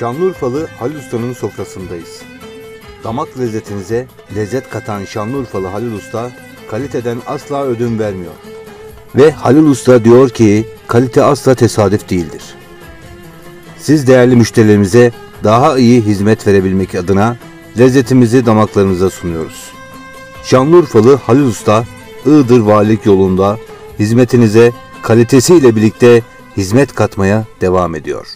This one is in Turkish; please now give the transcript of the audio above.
Şanlıurfalı Halil Usta'nın sofrasındayız. Damak lezzetinize lezzet katan Şanlıurfalı Halil Usta kaliteden asla ödün vermiyor. Ve Halil Usta diyor ki kalite asla tesadüf değildir. Siz değerli müşterilerimize daha iyi hizmet verebilmek adına lezzetimizi damaklarınıza sunuyoruz. Şanlıurfalı Halil Usta Iğdır Valilik yolunda hizmetinize kalitesiyle birlikte hizmet katmaya devam ediyor.